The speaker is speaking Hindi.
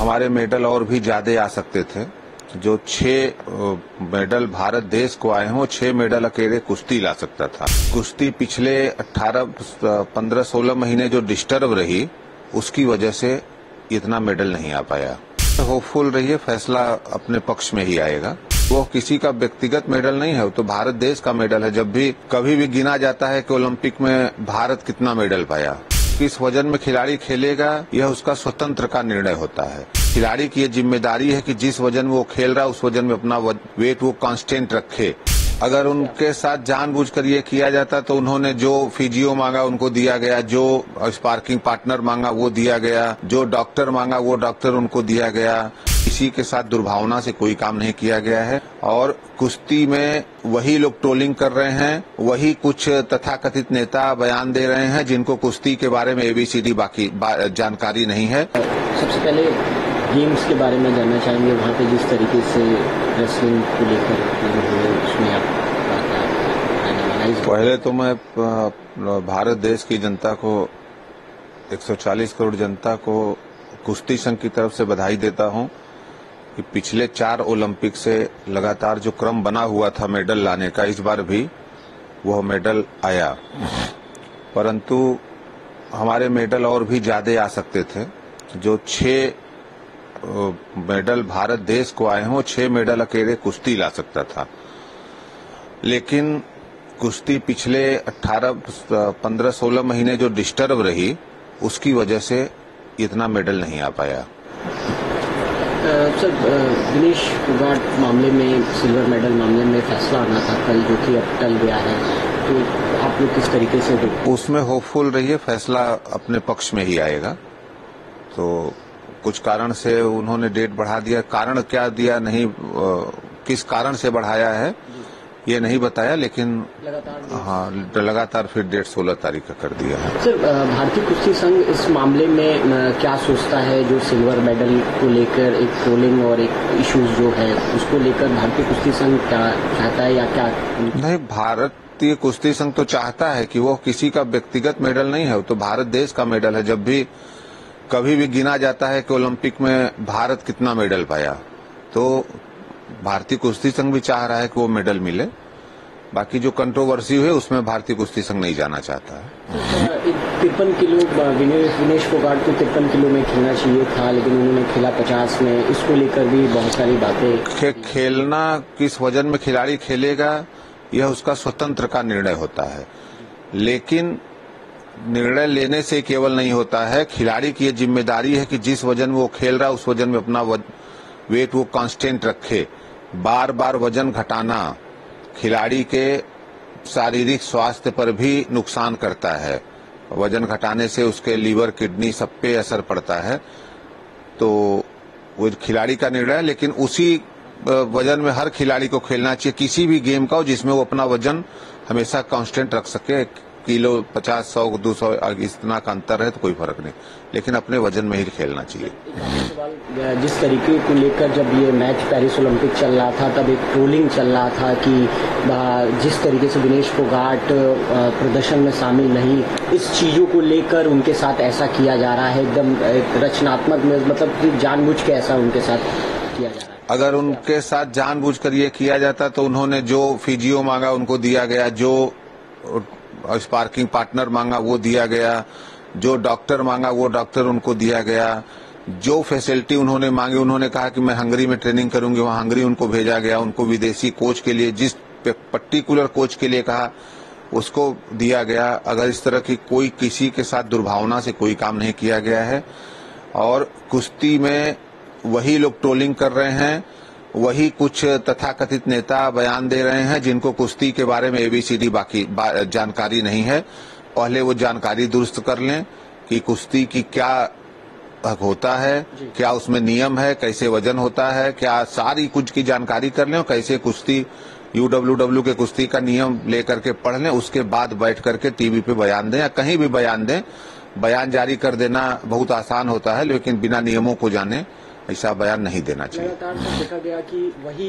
हमारे मेडल और भी ज़्यादा आ सकते थे। जो छह मेडल भारत देश को आए हैं छह मेडल अकेले कुश्ती ला सकता था। कुश्ती पिछले 18 15 16 महीने जो डिस्टर्ब रही, उसकी वजह से इतना मेडल नहीं आ पाया। होपफुल रहिए, फैसला अपने पक्ष में ही आएगा। वो किसी का व्यक्तिगत मेडल नहीं है, वो तो भारत देश का मेडल है। जब भी कभी भी गिना जाता है कि ओलंपिक में भारत कितना मेडल पाया। किस वज़न में खिलाड़ी खेलेगा, यह उसका स्वतंत्र का निर्णय होता है। खिलाड़ी की यह ज़िम्मेदारी है कि जिस वज़न में वो खेल रहा है उस वज़न में अपना वेट वो कांस्टेंट रखे। अगर उनके साथ जानबूझकर ये किया जाता तो उन्होंने जो फिजियो मांगा, उनको दिया गया, जो स्पार्किंग पार्टनर मांगा, वो दिया गया, जो डॉक्टर मांगा, वो डॉक्टर उनको दिया गया। किसी के साथ दुर्भावना से कोई काम नहीं किया गया है और कुश्ती में वही लोग ट्रोलिंग कर रहे हैं वही कुछ तथाकथित नेता बयान दे रहे हैं जिनको कुश्ती के बारे में एबीसीडी बाकी बा, जानकारी नहीं है। सबसे पहले गेम्स के बारे में जानना चाहेंगे वहाँ पे जिस तरीके से रेसलिंग को लेकर उसमें आप पहले तो मैं भारत देश की जनता को 140 करोड़ जनता को कुश्ती संघ की तरफ़ से बधाई देता हूँ। कि पिछले चार ओलंपिक से लगातार जो क्रम बना हुआ था मेडल लाने का, इस बार भी वह मेडल आया। परंतु हमारे मेडल और भी ज़्यादा आ सकते थे। जो छह मेडल भारत देश को आए हैं, छह मेडल अकेले कुश्ती ला सकता था। लेकिन कुश्ती पिछले 18 15 16 महीने जो डिस्टर्ब रही, उसकी वजह से इतना मेडल नहीं आ पाया। सर दिनेश फोगाट मामले में, सिल्वर मेडल मामले में फैसला आना था कल, जो कि अब टल गया है। तो आप लोग किस तरीके से उसमें होपफुल रहिए, फैसला अपने पक्ष में ही आएगा। तो कुछ कारण से उन्होंने डेट बढ़ा दिया। कारण क्या दिया नहीं किस कारण से बढ़ाया है ये नहीं बताया लेकिन लगातार हाँ लगातार फिर डेट सोलह तारीख का कर दिया है। सर भारतीय कुश्ती संघ इस मामले में क्या सोचता है जो सिल्वर मेडल को लेकर एक ट्रोलिंग और एक इश्यूज़ जो है उसको लेकर भारतीय कुश्ती संघ क्या चाहता है या क्या? नहीं भारतीय कुश्ती संघ तो चाहता है कि वो किसी का व्यक्तिगत मेडल नहीं है वो तो भारत देश का मेडल है। जब भी कभी भी गिना जाता है कि ओलंपिक में भारत कितना मेडल पाया तो भारतीय कुश्ती संघ भी चाह रहा है कि वो मेडल मिले। बाकी जो कंट्रोवर्सी हुई उसमें भारतीय कुश्ती संघ नहीं जाना चाहता। है तिरपन किलो विनेश फोगाट को तिरपन किलो में खेलना चाहिए था लेकिन उन्होंने खेला पचास में। इसको लेकर भी बहुत सारी बातें। खे, खेलना किस वज़न में खिलाड़ी खेलेगा यह उसका स्वतंत्र का निर्णय होता है। लेकिन निर्णय लेने से केवल नहीं होता है खिलाड़ी की यह ज़िम्मेदारी है कि जिस वज़न में वो खेल रहा है उस वज़न में अपना वेट वो कांस्टेंट रखे। बार बार वज़न घटाना। खिलाड़ी के शारीरिक स्वास्थ्य पर भी नुकसान करता है। वज़न घटाने से उसके लीवर, किडनी सब पे असर पड़ता है। तो वो खिलाड़ी का निर्णय, लेकिन उसी वज़न में हर खिलाड़ी को खेलना चाहिए। किसी भी गेम का जिसमें वो अपना वज़न हमेशा कांस्टेंट रख सके। किलो पचास सौ दो सौ इतना का अंतर है तो कोई फ़र्क नहीं। लेकिन अपने वज़न में ही खेलना चाहिए। जिस तरीके को लेकर जब ये मैच पेरिस ओलंपिक चल रहा था तब एक ट्रोलिंग चल रहा था कि जिस तरीके से दिनेश फोगाट प्रदर्शन में शामिल नहीं इस चीज़ों को लेकर उनके साथ ऐसा किया जा रहा है एकदम रचनात्मक में मतलब जानबूझ के ऐसा उनके साथ किया जा रहा है। अगर उनके साथ जानबूझकर ये किया जाता तो उन्होंने जो फिजियो मांगा उनको दिया गया जो स्पार्किंग पार्टनर मांगा, वो दिया गया। जो डॉक्टर मांगा, वो डॉक्टर उनको दिया गया। जो फैसिलिटी उन्होंने मांगी, उन्होंने कहा कि मैं हंगरी में ट्रेनिंग करूँगी, वहाँ हंगरी उनको भेजा गया, उनको विदेशी कोच के लिए, जिस पर्टिकुलर कोच के लिए कहा, उसको दिया गया। अगर इस तरह की कोई किसी के साथ दुर्भावना से कोई काम नहीं किया गया है, और कुश्ती में वही लोग ट्रोलिंग कर रहे हैं वही कुछ तथाकथित नेता बयान दे रहे हैं जिनको कुश्ती के बारे में एबीसीडी बाकी बा, जानकारी नहीं है। पहले वो जानकारी दुरुस्त कर लें कि कुश्ती की क्या होता है क्या उसमें नियम है कैसे वज़न होता है क्या सारी कुछ की जानकारी कर लें और कैसे कुश्ती यूडब्ल्यूडब्ल्यू के कुश्ती का नियम लेकर के पढ़ लें उसके बाद बैठ करके टीवी पे बयान दें या कहीं भी बयान दें। बयान जारी कर देना बहुत आसान होता है लेकिन बिना नियमों को जाने। ऐसा बयान नहीं देना चाहिए। देखा गया कि वही